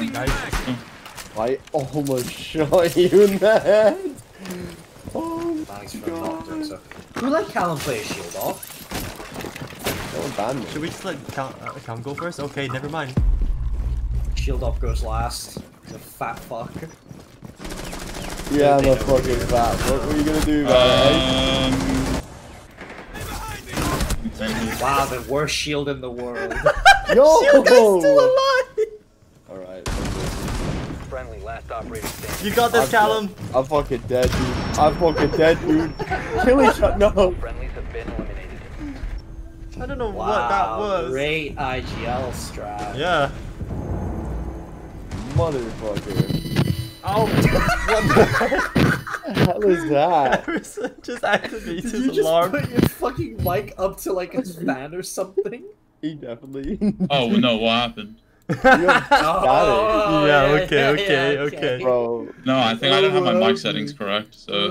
on, guys. I almost shot you in the head. Oh Thanks for not doing god. so. Who let Callum play a shield off? Don't ban me. Should we just let Cam, uh, Cam go first? Okay, never mind. Shield off goes last. He's a fat fuck. Yeah, I'm a fucking fat. What were you gonna do about? Um. exactly. Wow, the worst shield in the world. Yo! You guys still alive! Alright. Friendly, last operator standing. You got this, I'm Callum. dead. I'm fucking dead, dude. I'm fucking dead, dude. Kill each other. No. Friendlies have been eliminated. I don't know wow, what that was. great IGL strat. Yeah. Motherfucker. Oh, what What the hell is that? Harrison just activated Did his you just alarm. put your fucking mic up to like a fan or something? He definitely. Oh no, what happened? You have got Oh, Yeah, okay, okay, okay. it, bro. No, I think I don't have my mic settings correct, so.